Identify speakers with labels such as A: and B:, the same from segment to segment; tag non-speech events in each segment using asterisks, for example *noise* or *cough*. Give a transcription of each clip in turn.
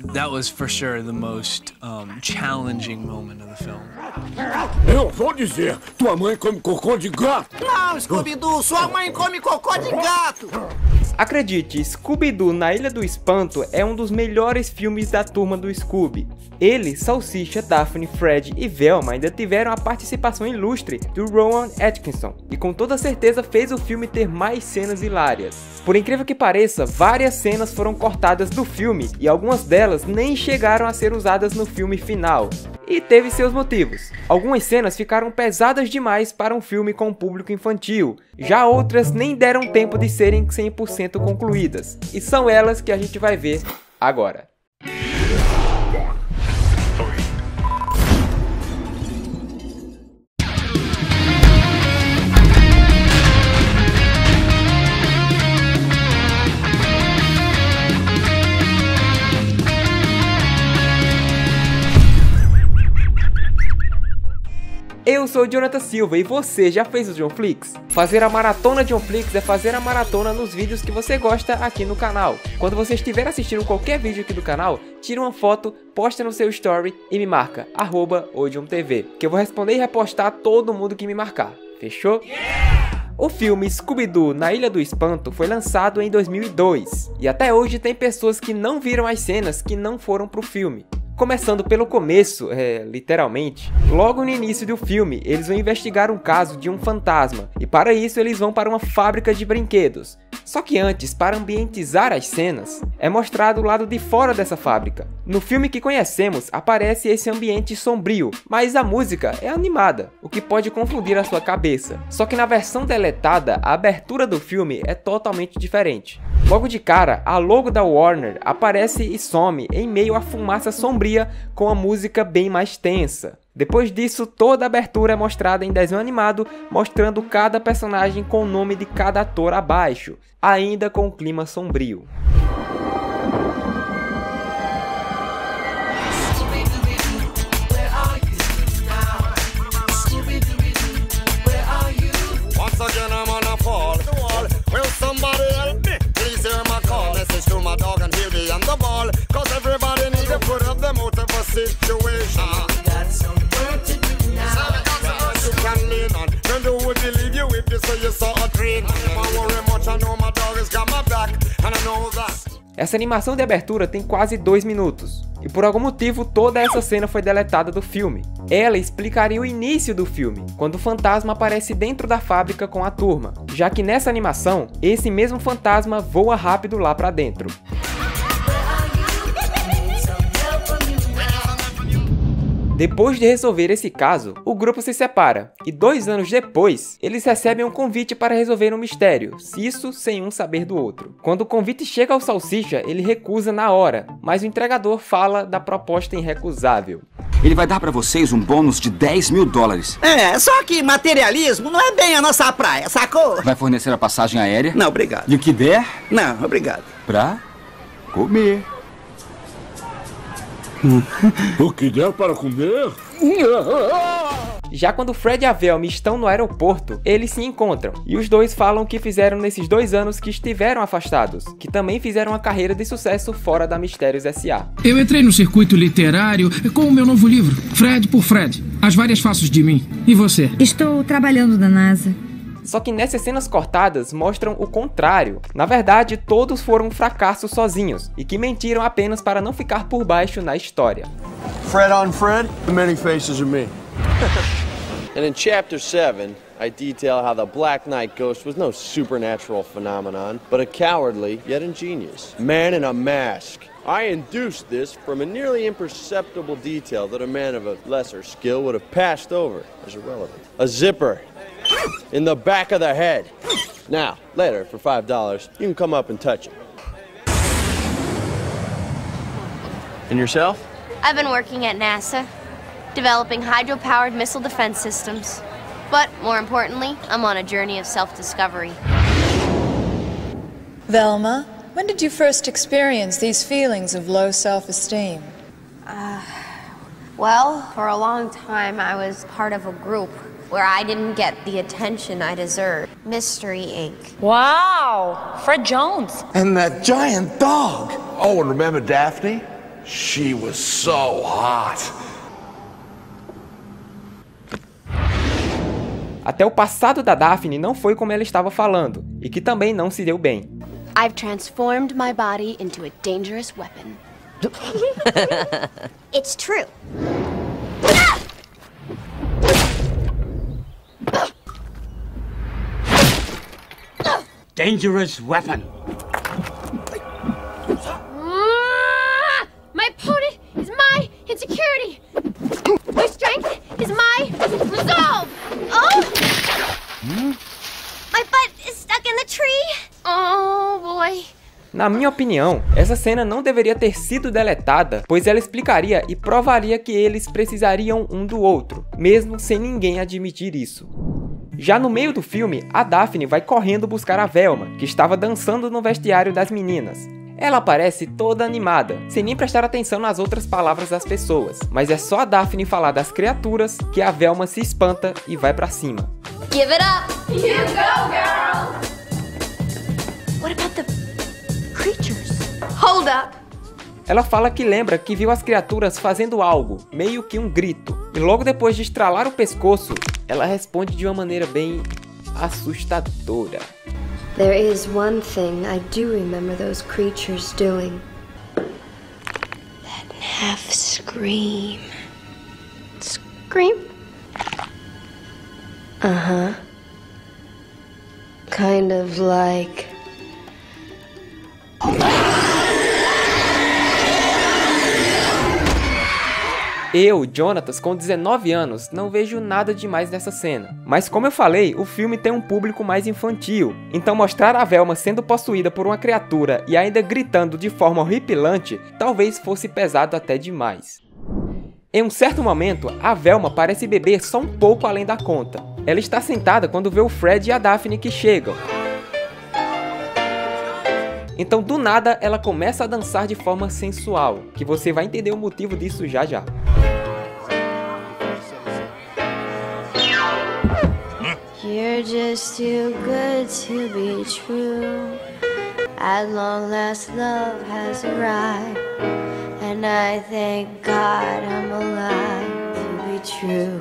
A: That was for sure the most um, challenging moment of the film.
B: Eu vou dizer, tua mãe come cocô de gato.
C: Não, Scooby-Doo, sua mãe come cocô de gato.
D: Acredite, Scooby-Doo na Ilha do Espanto é um dos melhores filmes da turma do Scooby. Ele, Salsicha, Daphne, Fred e Velma ainda tiveram a participação ilustre do Rowan Atkinson, e com toda certeza fez o filme ter mais cenas hilárias. Por incrível que pareça, várias cenas foram cortadas do filme e algumas delas nem chegaram a ser usadas no filme final. E teve seus motivos. Algumas cenas ficaram pesadas demais para um filme com público infantil, já outras nem deram tempo de serem 100% concluídas. E são elas que a gente vai ver agora. Eu sou o Jonathan Silva e você já fez o John Flix? Fazer a maratona John Flix é fazer a maratona nos vídeos que você gosta aqui no canal. Quando você estiver assistindo qualquer vídeo aqui do canal, tira uma foto, posta no seu story e me marca, arroba TV, que eu vou responder e repostar todo mundo que me marcar. Fechou? O filme Scooby-Doo na Ilha do Espanto foi lançado em 2002 e até hoje tem pessoas que não viram as cenas que não foram pro filme. Começando pelo começo, é, literalmente, logo no início do filme, eles vão investigar um caso de um fantasma, e para isso eles vão para uma fábrica de brinquedos. Só que antes, para ambientizar as cenas, é mostrado o lado de fora dessa fábrica. No filme que conhecemos, aparece esse ambiente sombrio, mas a música é animada, o que pode confundir a sua cabeça. Só que na versão deletada, a abertura do filme é totalmente diferente. Logo de cara, a logo da Warner aparece e some em meio à fumaça sombria com a música bem mais tensa. Depois disso, toda a abertura é mostrada em desenho animado, mostrando cada personagem com o nome de cada ator abaixo, ainda com o clima sombrio.
E: dog and hear me on the ball. Cause everybody need to put up them out of a
D: situation.
E: Got some work to. So we got some. Can lean on. Then who would believe you if you say you saw a train? I don't worry much, I know my
D: Essa animação de abertura tem quase 2 minutos, e por algum motivo toda essa cena foi deletada do filme. Ela explicaria o início do filme, quando o fantasma aparece dentro da fábrica com a turma, já que nessa animação, esse mesmo fantasma voa rápido lá pra dentro. Depois de resolver esse caso, o grupo se separa, e dois anos depois, eles recebem um convite para resolver um mistério, isso sem um saber do outro. Quando o convite chega ao Salsicha, ele recusa na hora, mas o entregador fala da proposta irrecusável.
F: Ele vai dar para vocês um bônus de 10 mil dólares.
C: É, só que materialismo não é bem a nossa praia, sacou?
F: Vai fornecer a passagem aérea?
C: Não, obrigado.
F: E o que der?
C: Não, obrigado.
F: Pra comer. *laughs*
B: o que der para comer?
D: Já quando Fred e a Velma estão no aeroporto, eles se encontram e os dois falam o que fizeram nesses dois anos que estiveram afastados, que também fizeram uma carreira de sucesso fora da Mistérios S.A.
G: Eu entrei no circuito literário com o meu novo livro, Fred por Fred, As Várias Faces de Mim. E você?
H: Estou trabalhando na NASA.
D: Só que nessas cenas cortadas mostram o contrário. Na verdade, todos foram fracassos sozinhos e que mentiram apenas para não ficar por baixo na história.
I: Fred on Fred,
J: the many faces of me. *laughs*
I: and in chapter 7, I detail how the Black Knight ghost was no supernatural phenomenon, but a cowardly yet ingenious man in a mask. I induced this from a nearly imperceptible detail that a man of a lesser skill would have passed over as irrelevant. A zipper in the back of the head. Now, later, for $5, you can come up and touch it. And yourself?
K: I've been working at NASA, developing hydro-powered missile defense systems. But more importantly, I'm on a journey of self-discovery.
L: Velma, when did you first experience these feelings of low self-esteem?
K: Uh, well, for a long time I was part of a group where I didn't get the attention I deserved. Mystery Inc.
M: Wow, Fred Jones.
J: And that giant dog. Oh, and remember Daphne?
B: She was so hot.
D: Até o passado da Daphne não foi como ela estava falando, e que também não se deu bem.
K: I've transformed my body into a dangerous weapon. *laughs* it's true.
B: Dangerous weapon.
D: Na minha opinião, essa cena não deveria ter sido deletada, pois ela explicaria e provaria que eles precisariam um do outro, mesmo sem ninguém admitir isso. Já no meio do filme, a Daphne vai correndo buscar a Velma, que estava dançando no vestiário das meninas. Ela aparece toda animada, sem nem prestar atenção nas outras palavras das pessoas, mas é só a Daphne falar das criaturas que a Velma se espanta e vai pra cima.
K: Give it up. You go, girl. What about the creatures? Hold up.
D: Ela fala que lembra que viu as criaturas fazendo algo, meio que um grito, e logo depois de estralar o pescoço, ela responde de uma maneira bem assustadora.
K: There is one thing I do remember those creatures doing. That half scream. Scream? Uh huh. Kind of like.
D: Eu, Jonatas, com 19 anos, não vejo nada demais nessa cena. Mas como eu falei, o filme tem um público mais infantil. Então mostrar a Velma sendo possuída por uma criatura e ainda gritando de forma horripilante, talvez fosse pesado até demais. Em um certo momento, a Velma parece beber só um pouco além da conta. Ela está sentada quando vê o Fred e a Daphne que chegam. Então, do nada, ela começa a dançar de forma sensual, que você vai entender o motivo disso já já.
K: You're just too good to be true. At long last, love has arrived. And I thank God I'm alive to be true.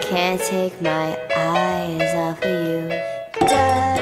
K: Can't take my eyes off of you. Da-da,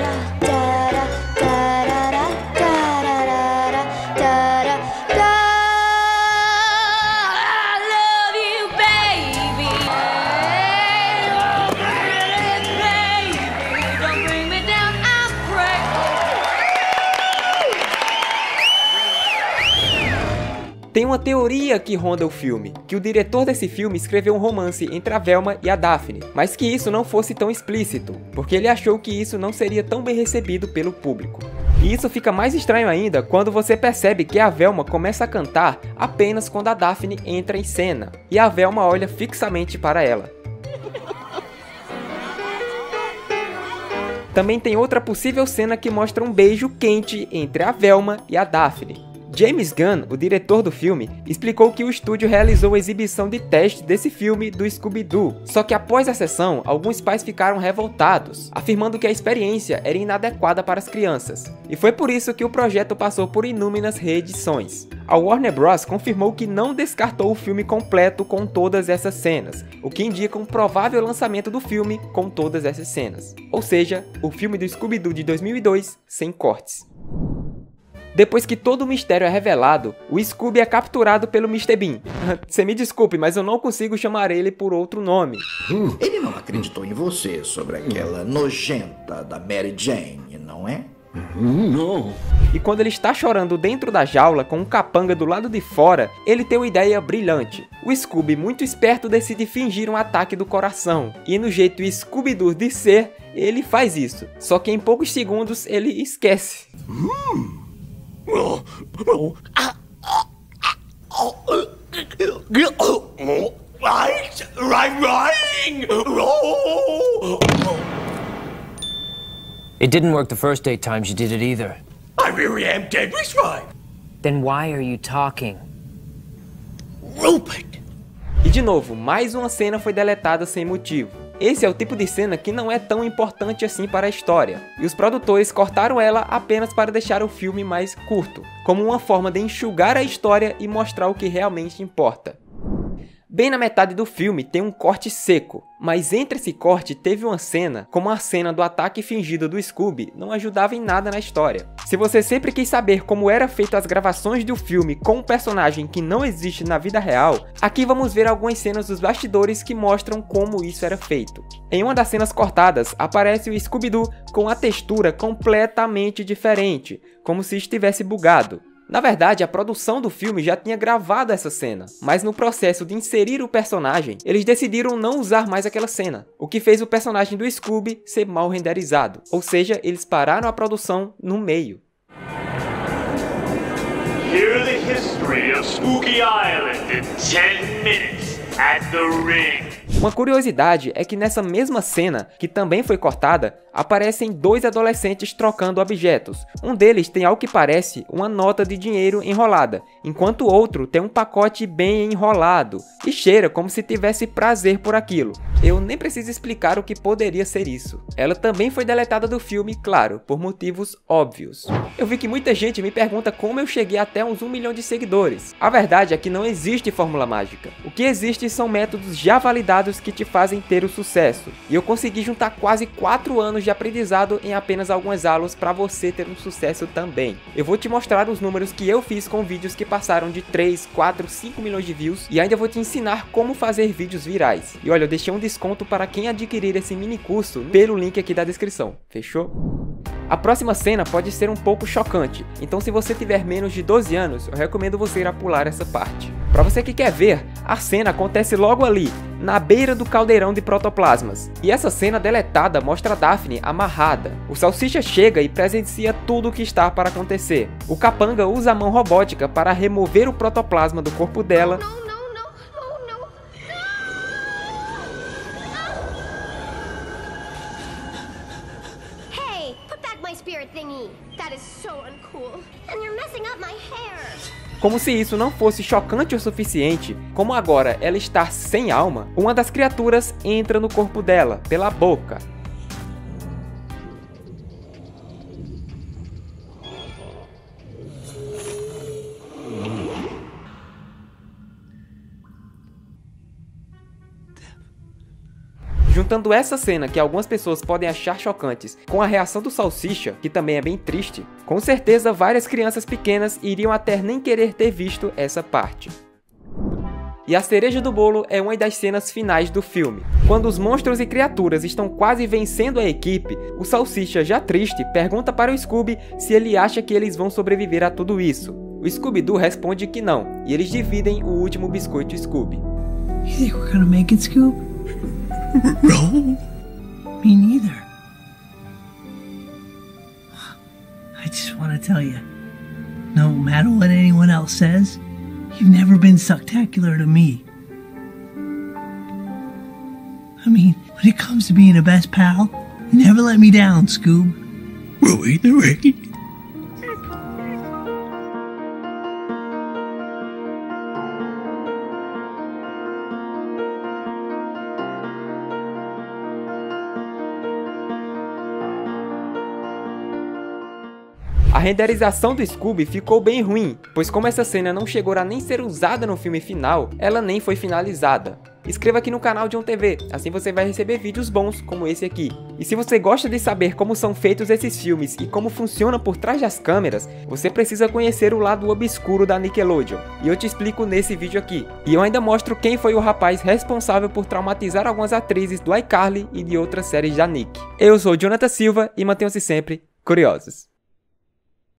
D: Tem uma teoria que ronda o filme, que o diretor desse filme escreveu um romance entre a Velma e a Daphne, mas que isso não fosse tão explícito, porque ele achou que isso não seria tão bem recebido pelo público. E isso fica mais estranho ainda quando você percebe que a Velma começa a cantar apenas quando a Daphne entra em cena, e a Velma olha fixamente para ela. Também tem outra possível cena que mostra um beijo quente entre a Velma e a Daphne. James Gunn, o diretor do filme, explicou que o estúdio realizou uma exibição de teste desse filme do Scooby-Doo. Só que após a sessão, alguns pais ficaram revoltados, afirmando que a experiência era inadequada para as crianças. E foi por isso que o projeto passou por inúmeras reedições. A Warner Bros. confirmou que não descartou o filme completo com todas essas cenas, o que indica um provável lançamento do filme com todas essas cenas. Ou seja, o filme do Scooby-Doo de 2002 sem cortes. Depois que todo o mistério é revelado, o Scooby é capturado pelo Mr. Bean. *laughs* Você me desculpe, mas eu não consigo chamar ele por outro nome.
J: Hum, ele não acreditou em você sobre aquela nojenta da Mary Jane, não é?
B: Não.
D: E quando ele está chorando dentro da jaula com um capanga do lado de fora, ele tem uma ideia brilhante. O Scooby, muito esperto, decide fingir um ataque do coração. E no jeito Scooby-Doo de ser, ele faz isso. Só que em poucos segundos ele esquece.
B: Hum. Right, right, right.
M: It didn't work the first eight times you did it either.
B: I really am deadly right.
M: Then why are you talking?
B: Rupert.
D: E de novo, mais uma cena foi deletada sem motivo. Esse é o tipo de cena que não é tão importante assim para a história, e os produtores cortaram ela apenas para deixar o filme mais curto, como uma forma de enxugar a história e mostrar o que realmente importa. Bem na metade do filme tem um corte seco, mas entre esse corte teve uma cena, como a cena do ataque fingido do Scooby, não ajudava em nada na história. Se você sempre quis saber como eram feitas as gravações do filme com um personagem que não existe na vida real, aqui vamos ver algumas cenas dos bastidores que mostram como isso era feito. Em uma das cenas cortadas, aparece o Scooby-Doo com a textura completamente diferente, como se estivesse bugado. Na verdade, a produção do filme já tinha gravado essa cena, mas no processo de inserir o personagem, eles decidiram não usar mais aquela cena, o que fez o personagem do Scooby ser mal renderizado, ou seja, eles pararam a produção no meio.
N: Hear the history of Spooky Island in 10 minutes at the ring.
D: Uma curiosidade é que nessa mesma cena, que também foi cortada, aparecem dois adolescentes trocando objetos. Um deles tem ao que parece uma nota de dinheiro enrolada, enquanto o outro tem um pacote bem enrolado e cheira como se tivesse prazer por aquilo. Eu nem preciso explicar o que poderia ser isso. Ela também foi deletada do filme, claro, por motivos óbvios. Eu vi que muita gente me pergunta como eu cheguei até uns 1 milhão de seguidores. A verdade é que não existe fórmula mágica. O que existe são métodos já validados que te fazem ter o sucesso. E eu consegui juntar quase 4 anos de aprendizado em apenas algumas aulas para você ter um sucesso também. Eu vou te mostrar os números que eu fiz com vídeos que passaram de 3, 4, 5 milhões de views e ainda vou te ensinar como fazer vídeos virais. E olha, eu deixei um desconto para quem adquirir esse mini curso pelo link aqui da descrição. Fechou? A próxima cena pode ser um pouco chocante, então se você tiver menos de 12 anos, eu recomendo você ir a pular essa parte. Para você que quer ver, a cena acontece logo ali, na beira do caldeirão de protoplasmas. E essa cena deletada mostra Daphne amarrada. O Salsicha chega e presencia tudo o que está para acontecer. O Capanga usa a mão robótica para remover o protoplasma do corpo dela. Como se isso não fosse chocante o suficiente, como agora ela está sem alma, uma das criaturas entra no corpo dela, pela boca. Juntando essa cena que algumas pessoas podem achar chocantes com a reação do Salsicha, que também é bem triste, com certeza várias crianças pequenas iriam até nem querer ter visto essa parte. E a cereja do bolo é uma das cenas finais do filme. Quando os monstros e criaturas estão quase vencendo a equipe, o Salsicha, já triste, pergunta para o Scooby se ele acha que eles vão sobreviver a tudo isso. O Scooby-Doo responde que não, e eles dividem o último biscoito Scooby.
O: You think we're gonna make it, Scoob? *laughs* no. Me neither. I just want to tell you, no matter what anyone else says, you've never been spectacular to me. I mean, when it comes to being a best pal, you never let me down, Scoob. We'll eat the
D: renderização do Scooby ficou bem ruim, pois como essa cena não chegou a nem ser usada no filme final, ela nem foi finalizada. Inscreva aqui no canal de um TV, assim você vai receber vídeos bons como esse aqui. E se você gosta de saber como são feitos esses filmes e como funciona por trás das câmeras, você precisa conhecer o lado obscuro da Nickelodeon. E eu te explico nesse vídeo aqui. E eu ainda mostro quem foi o rapaz responsável por traumatizar algumas atrizes do iCarly e de outras séries da Nick. Eu sou Jonathan Silva e mantenham-se sempre curiosos.